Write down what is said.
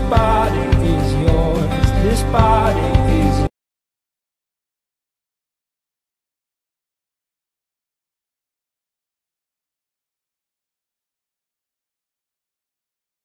body.